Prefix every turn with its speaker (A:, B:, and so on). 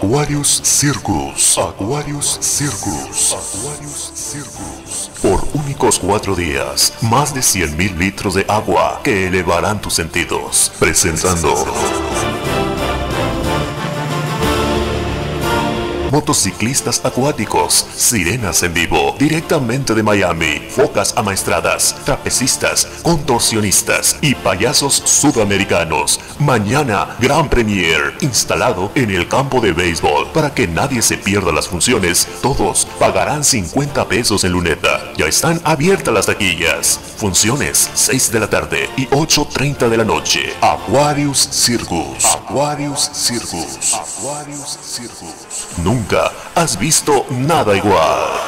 A: Aquarius Circus. Aquarius Circus. Aquarius Circus. Por únicos cuatro días, más de 100.000 litros de agua que elevarán tus sentidos. Presentando. Motociclistas acuáticos, sirenas en vivo, directamente de Miami, focas amaestradas, trapecistas, contorsionistas y payasos sudamericanos. Mañana, Gran Premier, instalado en el campo de béisbol. Para que nadie se pierda las funciones, todos pagarán 50 pesos en luneta. Ya están abiertas las taquillas. Funciones 6 de la tarde y 8.30 de la noche. Aquarius Circus. Aquarius Circus. Circus. Nunca has visto nada igual.